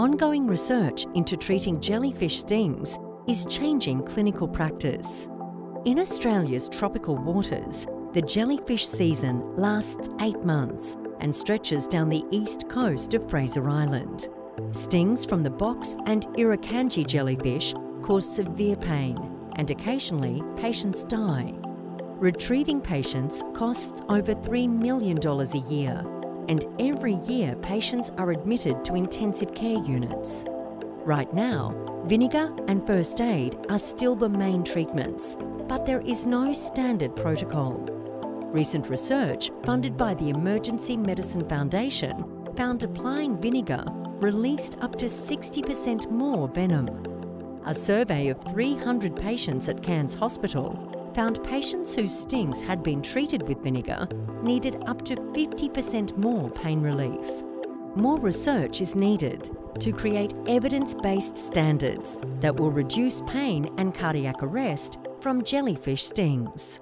ongoing research into treating jellyfish stings is changing clinical practice. In Australia's tropical waters, the jellyfish season lasts eight months and stretches down the east coast of Fraser Island. Stings from the box and irukandji jellyfish cause severe pain and occasionally patients die. Retrieving patients costs over $3 million a year and every year patients are admitted to intensive care units. Right now, vinegar and first aid are still the main treatments, but there is no standard protocol. Recent research funded by the Emergency Medicine Foundation found applying vinegar released up to 60% more venom. A survey of 300 patients at Cairns Hospital found patients whose stings had been treated with vinegar needed up to 50% more pain relief. More research is needed to create evidence based standards that will reduce pain and cardiac arrest from jellyfish stings.